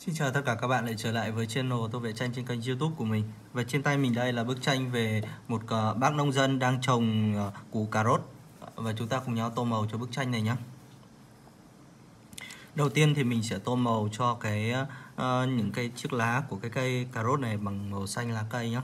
Xin chào tất cả các bạn lại trở lại với channel tôi vẽ tranh trên kênh youtube của mình. Và trên tay mình đây là bức tranh về một ờ, bác nông dân đang trồng ờ, củ cà rốt. Và chúng ta cùng nhau tô màu cho bức tranh này nhé Đầu tiên thì mình sẽ tô màu cho cái uh, những cái chiếc lá của cái cây cà rốt này bằng màu xanh lá cây nhé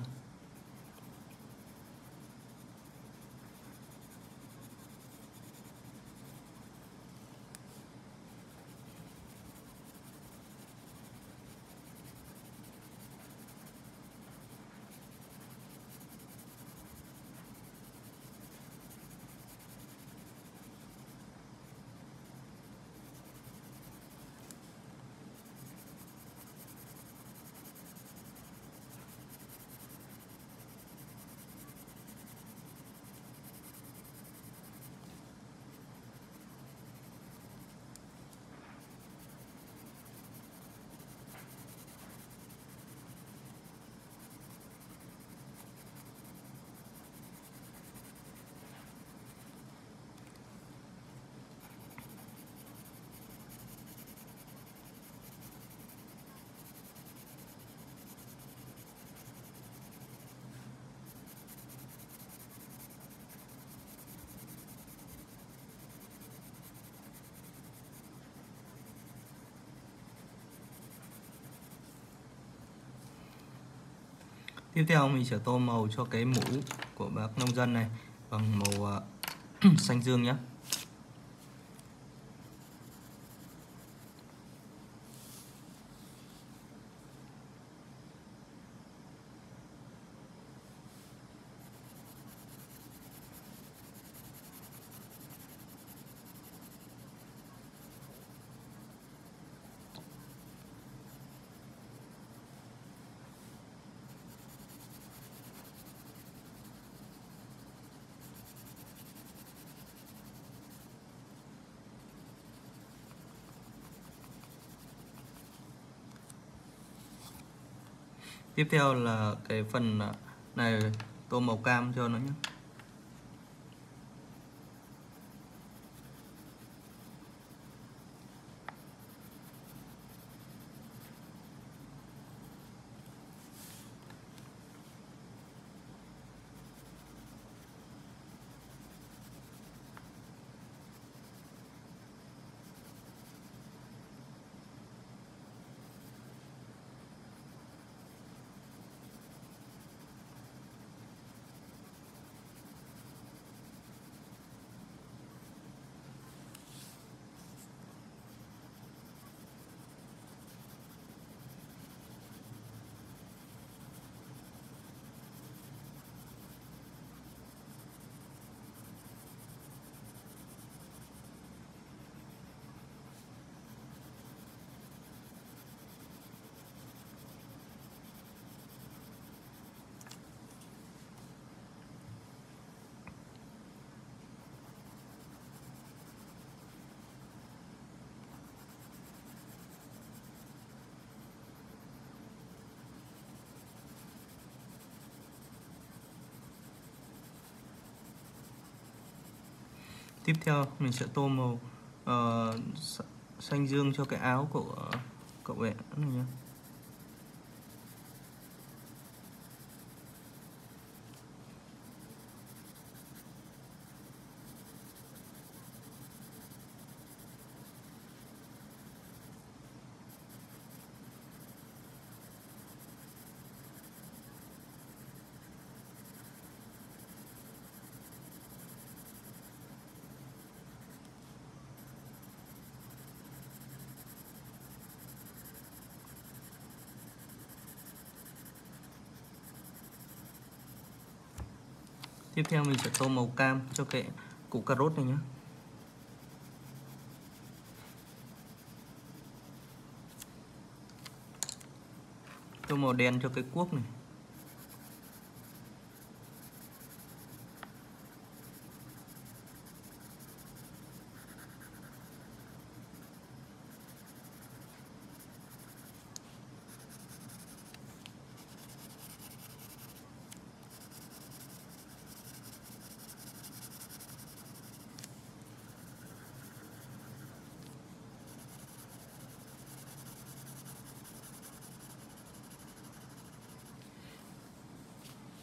Tiếp theo mình sẽ tô màu cho cái mũ của bác nông dân này bằng màu uh, xanh dương nhé tiếp theo là cái phần à, này tô màu cam cho nó nhé. Tiếp theo mình sẽ tô màu uh, xanh dương cho cái áo của ờ, cậu bé này nhé tiếp theo mình sẽ tô màu cam cho cái củ cà rốt này nhé tô màu đen cho cái cuốc này.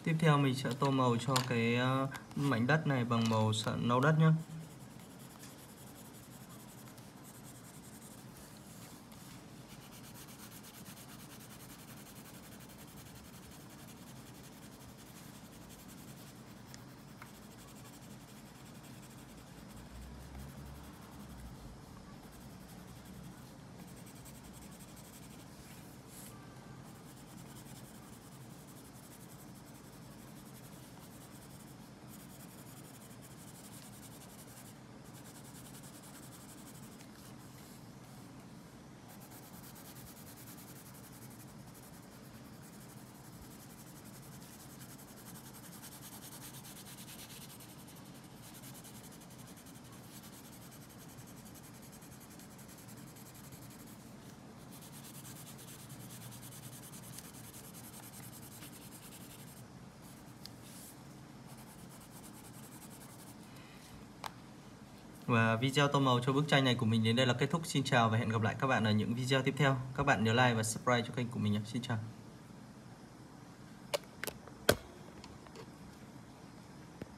Tiếp theo mình sẽ tô màu cho cái ờ, mảnh đất này bằng màu nâu đất nhé Và video tô màu cho bức tranh này của mình đến đây là kết thúc. Xin chào và hẹn gặp lại các bạn ở những video tiếp theo. Các bạn nhớ like và subscribe cho kênh của mình nhé. Xin chào.